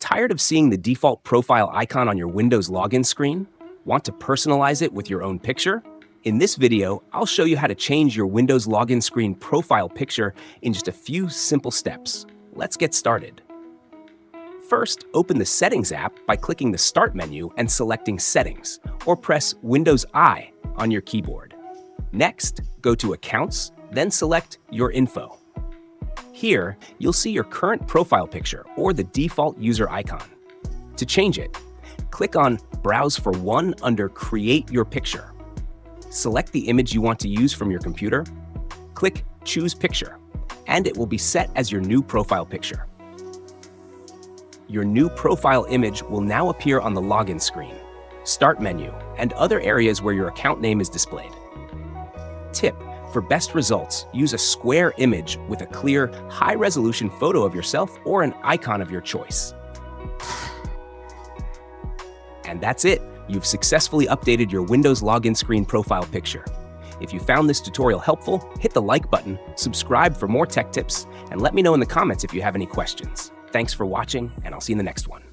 Tired of seeing the default profile icon on your Windows login screen? Want to personalize it with your own picture? In this video, I'll show you how to change your Windows login screen profile picture in just a few simple steps. Let's get started. First, open the Settings app by clicking the Start menu and selecting Settings, or press Windows I on your keyboard. Next, go to Accounts, then select Your Info. Here, you'll see your current profile picture or the default user icon. To change it, click on Browse for One under Create Your Picture. Select the image you want to use from your computer, click Choose Picture, and it will be set as your new profile picture. Your new profile image will now appear on the login screen, Start menu, and other areas where your account name is displayed. Tip for best results, use a square image with a clear, high resolution photo of yourself or an icon of your choice. And that's it. You've successfully updated your Windows login screen profile picture. If you found this tutorial helpful, hit the like button, subscribe for more tech tips, and let me know in the comments if you have any questions. Thanks for watching, and I'll see you in the next one.